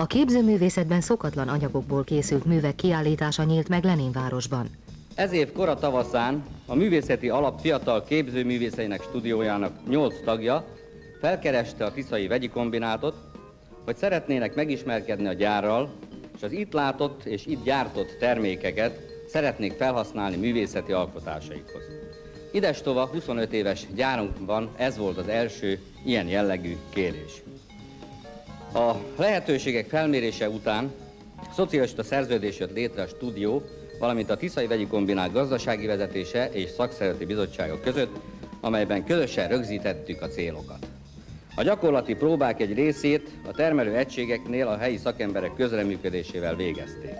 A képzőművészetben szokatlan anyagokból készült művek kiállítása nyílt meg Leninvárosban. Ez év kora tavaszán a Művészeti Alap fiatal képzőművészeinek stúdiójának 8 tagja felkereste a Tiszai Vegyi Kombinátot, hogy szeretnének megismerkedni a gyárral, és az itt látott és itt gyártott termékeket szeretnék felhasználni művészeti alkotásaikhoz. Idestova 25 éves gyárunkban ez volt az első ilyen jellegű kérés. A lehetőségek felmérése után szocialista szerződés jött létre a stúdió, valamint a Tiszai Vegyi Kombinát gazdasági vezetése és szakszereti bizottsága között, amelyben közösen rögzítettük a célokat. A gyakorlati próbák egy részét a termelő egységeknél a helyi szakemberek közreműködésével végezték.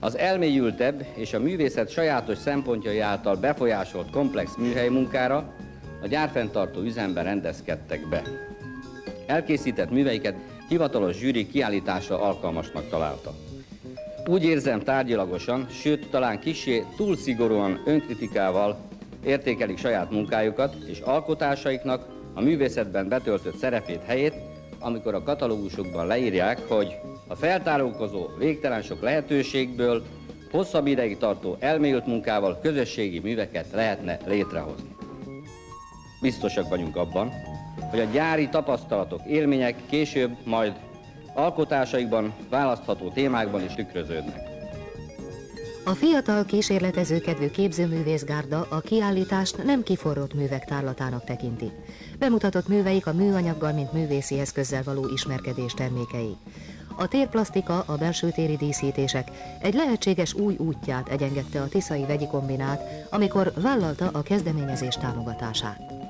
Az elmélyültebb és a művészet sajátos szempontjai által befolyásolt komplex műhely munkára a gyárfenntartó üzemben rendezkedtek be. Elkészített műveiket hivatalos zsűri kiállítása alkalmasnak találta. Úgy érzem tárgyilagosan, sőt talán kisé túl szigorúan önkritikával értékelik saját munkájukat és alkotásaiknak a művészetben betöltött szerepét helyét, amikor a katalógusokban leírják, hogy a feltárulkozó végtelen sok lehetőségből hosszabb ideig tartó elmélyült munkával közösségi műveket lehetne létrehozni. Biztosak vagyunk abban, hogy a gyári tapasztalatok, élmények később majd alkotásaikban választható témákban is tükröződnek. A fiatal kísérletezőkedvű képzőművészgárda a kiállítást nem kiforrott művek tárlatának tekinti. Bemutatott műveik a műanyaggal, mint művészi eszközzel való ismerkedés termékei. A térplasztika, a belső téri díszítések egy lehetséges új útját egyengedte a Tiszai Vegyi Kombinát, amikor vállalta a kezdeményezés támogatását.